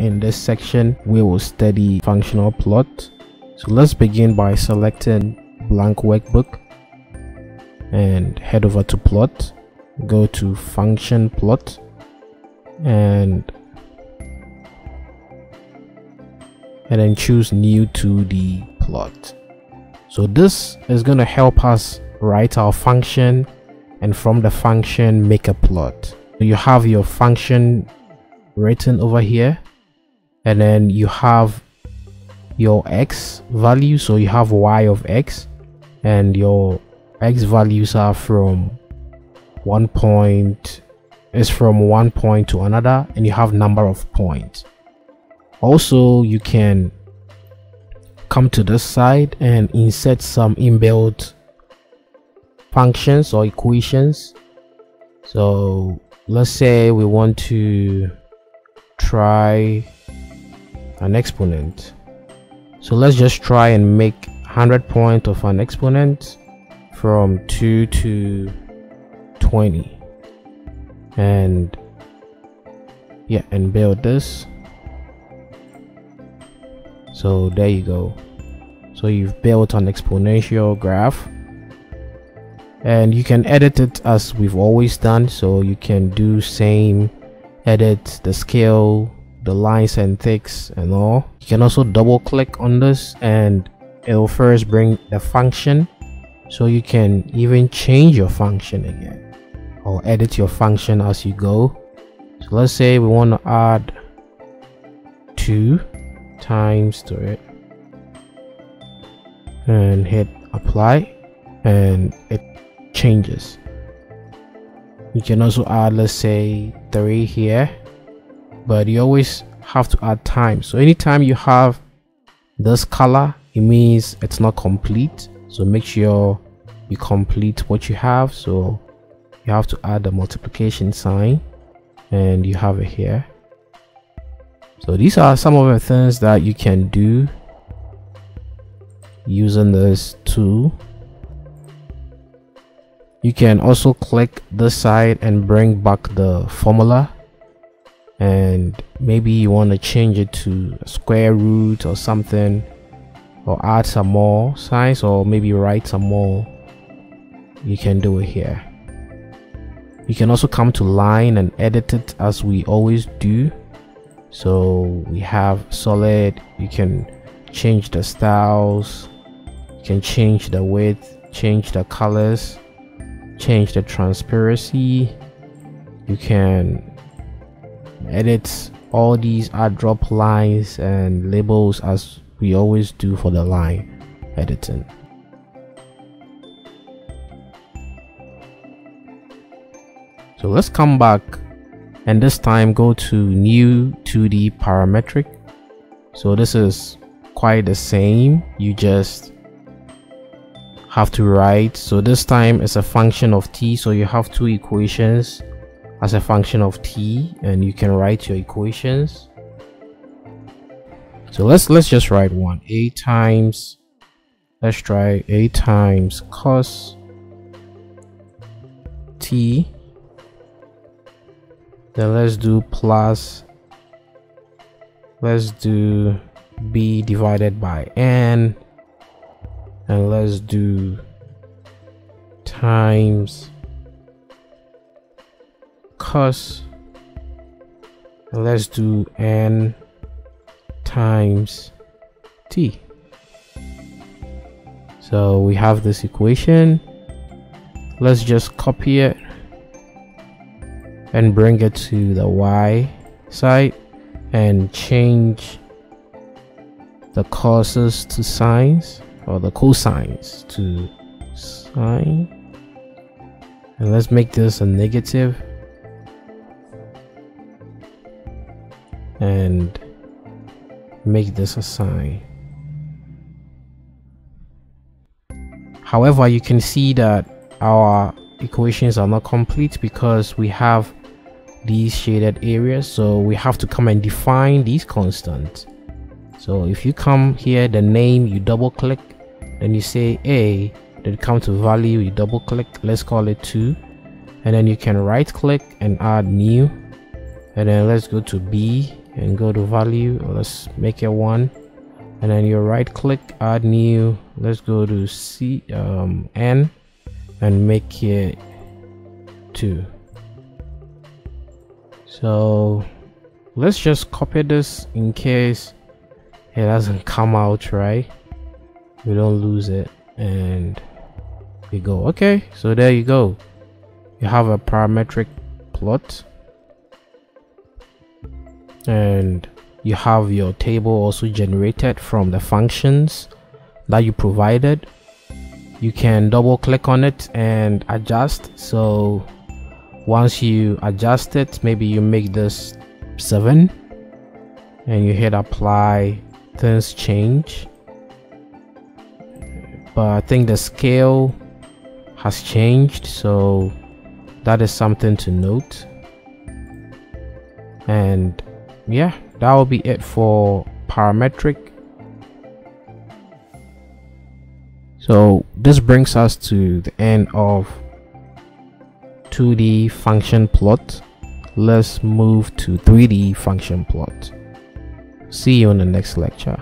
in this section we will study functional plot. So let's begin by selecting blank workbook and head over to plot. Go to function plot and and then choose new 2d plot. So this is going to help us write our function and from the function make a plot. You have your function written over here and then you have your x value. So you have y of x. And your x values are from one point is from one point to another. And you have number of points. Also you can come to this side and insert some inbuilt functions or equations. So let's say we want to try an exponent. So let's just try and make 100 point of an exponent from 2 to 20 and yeah and build this. So there you go. So you've built an exponential graph. And you can edit it as we've always done. So you can do same edit the scale the lines and thicks and all. You can also double click on this and it'll first bring the function. So you can even change your function again or edit your function as you go. So let's say we want to add 2 times to it and hit apply and it changes. You can also add let's say 3 here but you always have to add time. So anytime you have this color it means it's not complete. So make sure you complete what you have. So you have to add the multiplication sign and you have it here. So these are some of the things that you can do using this tool. You can also click this side and bring back the formula and maybe you want to change it to square root or something or add some more signs or maybe write some more you can do it here. You can also come to line and edit it as we always do. So we have solid you can change the styles you can change the width change the colors change the transparency. You can edit all these add drop lines and labels as we always do for the line editing. So let's come back and this time go to new 2d parametric. So this is quite the same. You just have to write. So this time it's a function of t. So you have two equations as a function of t and you can write your equations. So let's let's just write one. A times let's try a times cos t. Then let's do plus let's do b divided by n and let's do times cos let's do n times t. So we have this equation. Let's just copy it and bring it to the y side and change the causes to sines or the cosines to sine. And let's make this a negative and make this a sine. however you can see that our equations are not complete because we have these shaded areas so we have to come and define these constants so if you come here the name you double click then you say a then come to value you double click let's call it 2 and then you can right click and add new and then let's go to b and go to value. Let's make it one. And then you right click add new. Let's go to c um, n and make it two. So let's just copy this in case it doesn't come out right? We don't lose it and we go. Okay so there you go. You have a parametric plot and you have your table also generated from the functions that you provided. You can double click on it and adjust. So once you adjust it maybe you make this 7 and you hit apply things change. But I think the scale has changed so that is something to note. And yeah that will be it for parametric. So this brings us to the end of 2d function plot. Let's move to 3d function plot. See you in the next lecture